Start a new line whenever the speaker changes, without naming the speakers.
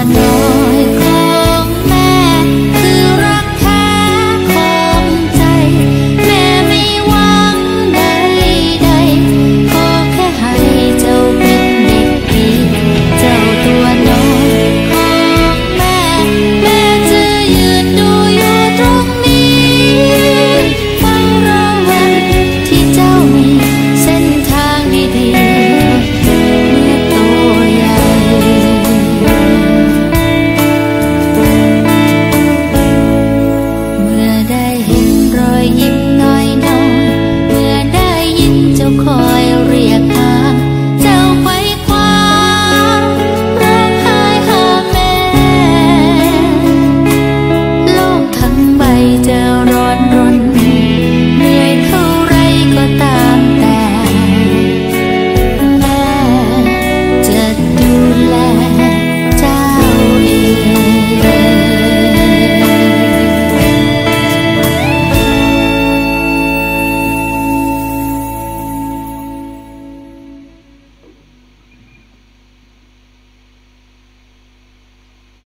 Tuhan